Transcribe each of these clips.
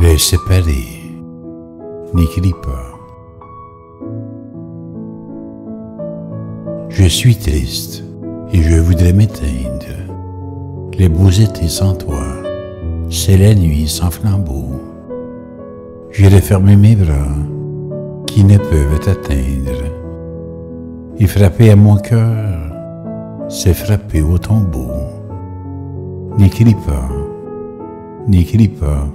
Les séparer. N'écris pas. Je suis triste et je voudrais m'éteindre. Les beaux étés sans toi, c'est la nuit sans flambeau. J'irai fermer mes bras qui ne peuvent t'atteindre. Et frapper à mon cœur, c'est frapper au tombeau. N'écris pas, n'écris pas.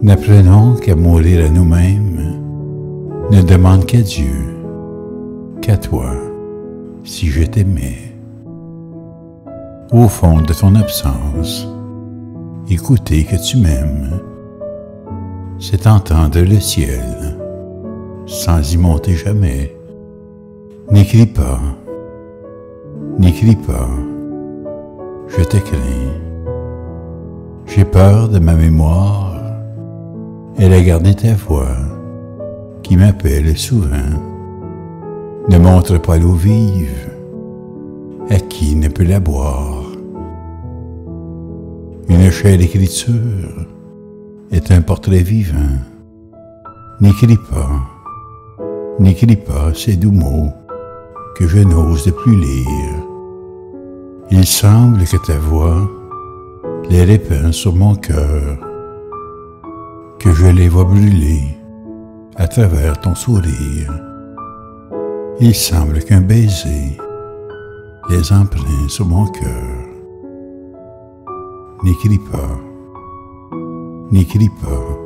N'apprenons qu'à mourir à nous-mêmes. Ne demande qu'à Dieu, qu'à toi, si je t'aimais. Au fond de ton absence, écouter que tu m'aimes, c'est entendre le ciel, sans y monter jamais. N'écris pas, n'écris pas, je te crains. J'ai peur de ma mémoire, elle a gardé ta voix, qui m'appelle souvent. Ne montre pas l'eau vive, à qui ne peut la boire. Une chère écriture est un portrait vivant. N'écris pas, n'écris pas ces doux mots que je n'ose plus lire. Il semble que ta voix les répeint sur mon cœur, que je les vois brûler à travers ton sourire. Il semble qu'un baiser les emprunte sur mon cœur. N'écris pas, n'écris pas,